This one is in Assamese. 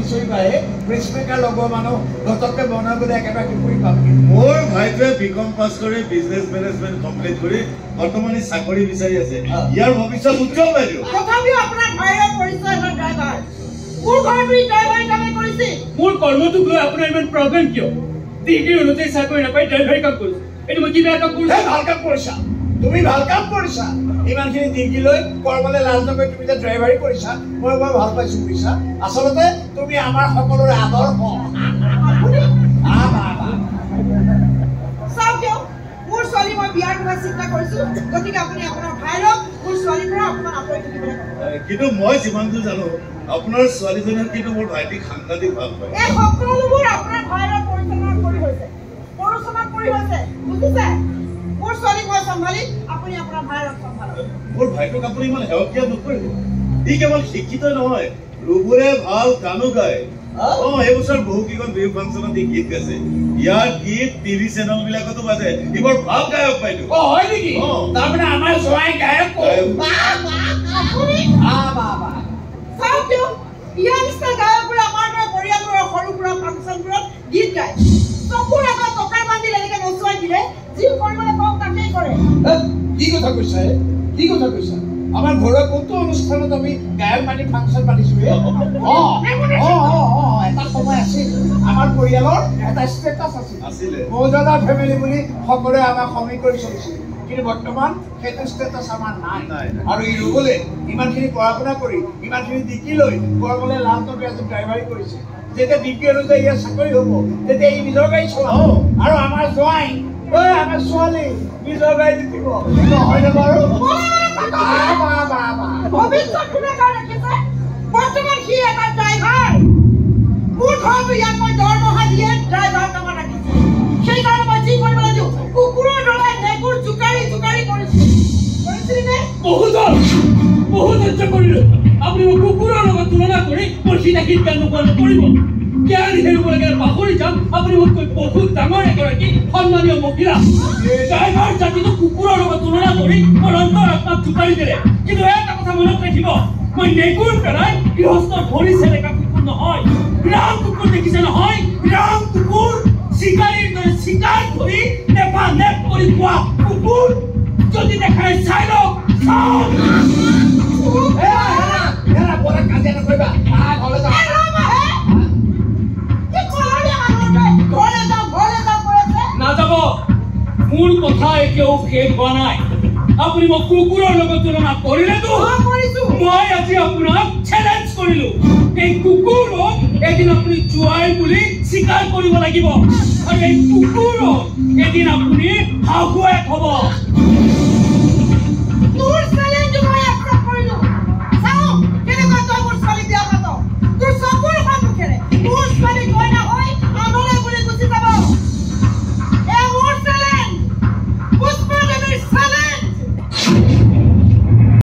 খিচিৰি পায় পেচমেকাৰ লগোৱা মানুহ ঘটককে বনাই গ'লে একেবাৰে কিপুৰি পামগৈ মোৰ ভাইটোৱে বি কম পাছ কৰি বিজনেছ মেনেজমেণ্ট কমপ্লিট কৰি বৰ্তমান চাকৰি বিচাৰি আছে। ইয়াৰ ভৱিষ্যত উজ্জ্বল বাইদেউ। তথাপিও আপোনাৰ ভাইৰ পৰিচয় এটা ড্ৰাইভাৰ মোৰ ঘৰটো ই ড্ৰাইভাৰী কামে কৰিছে। মোৰ কৰ্মটোক লৈ আপোনাৰ ইমান প্ৰব্লেম কিয়? ডিগ্ৰী অনুযায়ী চাকৰি নাপাই ড্ৰাইভাৰী কাম কৰিছো। এইটো মই কিবা কাম কৰিছো। ভাল কাম কৰিছা। তুমি ভাল কাম কৰিছা। ইমানখিনি ডিগ্ৰী লৈ কৰ্মলৈ লাজ নকৰি তুমি যে ড্ৰাইভাৰী কৰিছা মই বৰ ভাল পাইছো বুজিছা? আচলতে তুমি আমাৰ সকলোৰে আদৰ্শ আহ, বাহ, বাহ। চাওক দিয়ক মোৰ ছোৱালী মই বিয়াৰ কথা চিন্তা কৰিছো গতিকে আপুনি আপোনাৰ ভাইৰক মোৰ ছোৱালীৰ পৰা অকণমান আঁতৰি থাকিবলৈ ক'ব। এ, কিন্তু মই যিমান দূৰ জানো আপোনাৰ ছোৱালীজনীও কিন্তু মোৰ ভাইটিক সাংঘাতিক ভাল পায়। এই সকলোবোৰ আপোনাৰ ভাইৰৰ পৰিচালনা কৰি হৈছে। প্ৰৰোচনা কৰি হৈছে বুজিছে? মোৰ ছোৱালীক মই চম্ভালিম আপুনি আপোনাৰ ভাইৰক চম্ভালক। মোৰ ভাইটোক আপুনি ইমান সেৱকীয়া নকৰিব। ই কেৱল শিক্ষিত নহয় ৰুবুৰে ভাল গানো গায়। অ। এইবছৰ বহু কেইখন বিহু ফাংচনত ই গীত গাইছে। ইয়াৰ গীত টিভি চেনেল বিলাকতো বাজে। ই বৰ ভাল গায়ক বাইদেউ। অ হয় নেকি? অ। তাৰমানে আমাৰ জোৱাই গায়ক গায়ক। বাহ, বাহ, আপুনি? বাহ, বাহ, বাহ। চাওক দিয়ক ইয়াৰ নিচিনা গায়কবোৰে আমাৰ দৰে পৰিয়ালবোৰৰ সৰু সুৰা ফাংচনবোৰত গীত গায়। কি কথা কৈছা? কি কথা কৈছা আমাৰ ঘৰৰ কোনটো অনুষ্ঠানত আমি গায়ক মানি ফাংচন পাতিছো হে? অ, অ, অ, অ, এটা সময় আছিল। আমাৰ পৰিয়ালৰ এটা ষ্টেটাছ আছিল। মৌজাদাৰ ফেমিলি বুলি সকলোৱে আমাক সমী কৰি চলিছিল কিন্তু বৰ্তমান সেইটো ষ্টেটাছ আমাৰ নাই। আৰু এই ৰুবলে ইমানখিনি পঢ়া শুনা কৰি ইমানখিনি ডিগ্ৰী লৈ কৰ্মলে লাল আজি ড্ৰাইভাৰী কৰিছে। যেতিয়া ডিগ্ৰী অনুযায়ী ইয়াৰ চাকৰি হ'ব তেতিয়া ই নিজৰ গাড়ী চলাব। আৰু আমাৰ জোৱাই ঐ আমাৰ ছোৱালী নিজৰ গাড়ী জিকিব নহয়নে বাৰু বাহ, বাহ, বাহ, বাহ। ভৱিষ্যত কোনে কাৰ ৰাখিছে বৰ্তমান সি এটা ড্ৰাইভাৰ মোৰ ঘৰটো ইয়াক মই দৰমহা দিয়ে ড্ৰাইভাৰ কামত ৰাখিছে সেইকাৰণে মই যি কৰিবলৈ দিওঁ কুকুৰৰ দৰে নেগুৰ জোকাৰি জোকাৰি কৰিছো কৰিছিলি নে বহুত হ'ল বহুত সহ্য কৰিলো আপুনি মোক কুকুৰৰ লগত তুলনা কৰি মোৰ গীত গান নোপোৱা নকৰিব জ্ঞান হেৰুব লাগে পাহৰি যাম আপুনি মোতকৈ বহুত ডাঙৰ এগৰাকী সন্মানীয় মহিলা ড্ৰাইভাৰ জাতিটো কুকুৰৰ লগত তুলনা কৰি মোৰ অন্তৰ আত্মাত জোকাৰি দিলে কিন্তু এটা কথা মনত ৰাখিব মই নেগুৰ পেলাই গৃহস্থৰ ভৰি চেলেকা কুকুৰ নহয় ৰাম কুকুৰ দেখিছে নহয় ৰাম কুকুৰ চিকাৰীৰ দৰে চিকাৰ কৰি নেপা নেপ কৰি খোৱা কুকুৰ যদি দেখাই চাই লওক এৰা, কাজিয়া নকৰিবা মোৰ কথা এতিয়াও শেষ হোৱা নাই। আপুনি মোক কুকুৰৰ লগত তুলনা কৰিলেতো কৰিছো। মই আজি আপোনাক চেলেঞ্জ কৰিলো। এই কুকুৰক এদিন আপুনি জোৱাই বুলি স্বীকাৰ কৰিব লাগিব। আৰু এই কুকুৰক এদিন আপুনি শাহুৱেক হ'ব